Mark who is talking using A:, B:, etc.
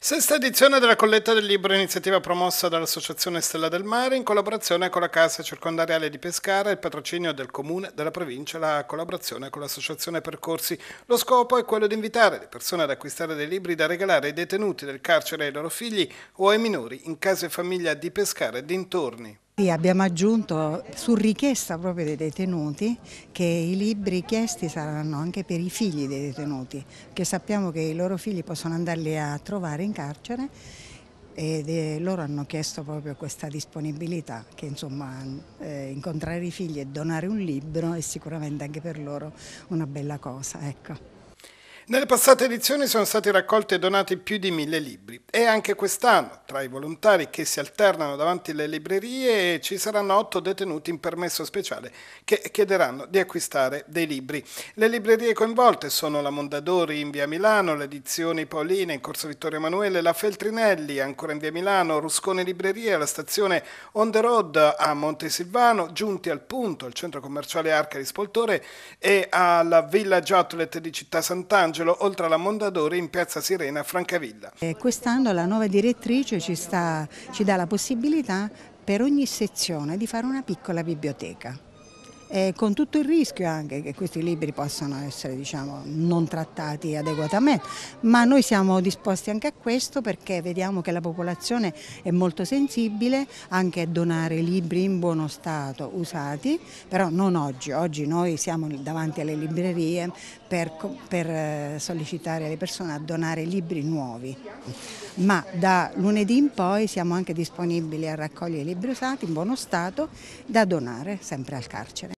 A: Sesta edizione della colletta del libro, iniziativa promossa dall'Associazione Stella del Mare in collaborazione con la Casa Circondariale di Pescara, il patrocinio del Comune, della provincia la collaborazione con l'Associazione Percorsi. Lo scopo è quello di invitare le persone ad acquistare dei libri da regalare ai detenuti del carcere e ai loro figli o ai minori in casa e famiglia di Pescara e dintorni.
B: Abbiamo aggiunto su richiesta proprio dei detenuti che i libri chiesti saranno anche per i figli dei detenuti, che sappiamo che i loro figli possono andarli a trovare in carcere e eh, loro hanno chiesto proprio questa disponibilità, che insomma eh, incontrare i figli e donare un libro è sicuramente anche per loro una bella cosa. Ecco.
A: Nelle passate edizioni sono stati raccolti e donati più di mille libri e anche quest'anno, tra i volontari che si alternano davanti alle librerie, ci saranno otto detenuti in permesso speciale che chiederanno di acquistare dei libri. Le librerie coinvolte sono la Mondadori in via Milano, le edizioni Paolina in corso Vittorio Emanuele, la Feltrinelli ancora in via Milano, Ruscone Libreria, la stazione On the Road a Montesilvano, giunti al punto, al centro commerciale Arca di Spoltore e alla Village Outlet di Città Sant'Angelo Angelo, oltre alla Mondadori in piazza Sirena a Francavilla.
B: Quest'anno la nuova direttrice ci, sta, ci dà la possibilità per ogni sezione di fare una piccola biblioteca eh, con tutto il rischio anche che questi libri possano essere diciamo, non trattati adeguatamente, ma noi siamo disposti anche a questo perché vediamo che la popolazione è molto sensibile anche a donare libri in buono stato usati, però non oggi, oggi noi siamo davanti alle librerie per, per eh, sollecitare le persone a donare libri nuovi, ma da lunedì in poi siamo anche disponibili a raccogliere libri usati in buono stato da donare sempre al carcere.